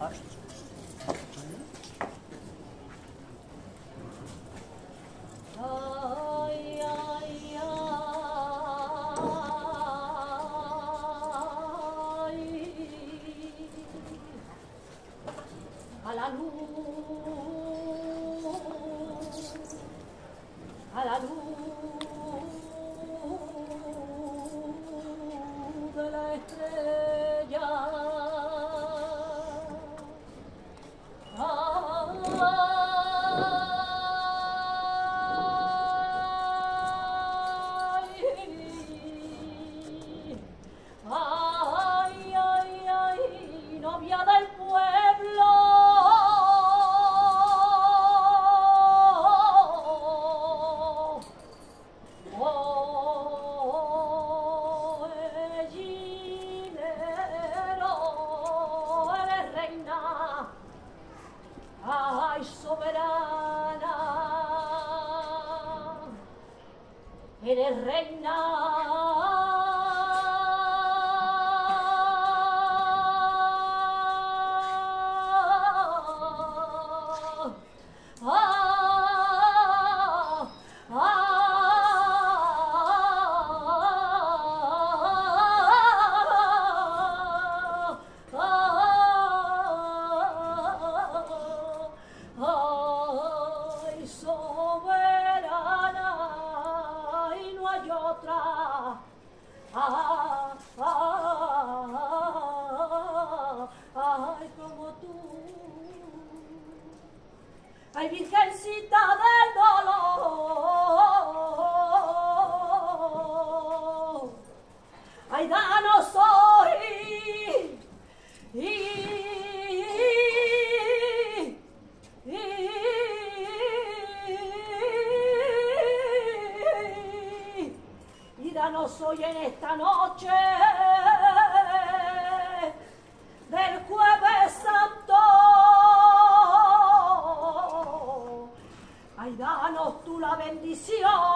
哎呀呀！阿拉路，阿拉路。Eres reina. Ah, ah, ay, como tú. Ay, Virgencita del dolor. Ay, danos nos oyen esta noche del jueves santo. Ay, danos tú la bendición.